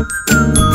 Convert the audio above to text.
Música